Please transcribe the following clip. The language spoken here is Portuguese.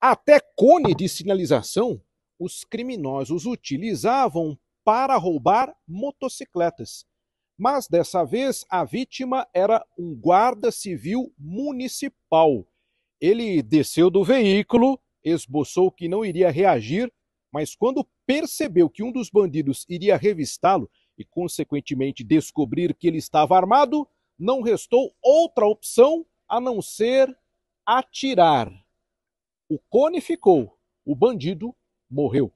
Até cone de sinalização os criminosos utilizavam para roubar motocicletas. Mas dessa vez a vítima era um guarda civil municipal. Ele desceu do veículo, esboçou que não iria reagir, mas quando percebeu que um dos bandidos iria revistá-lo e, consequentemente, descobrir que ele estava armado, não restou outra opção a não ser atirar. O cone ficou, o bandido morreu.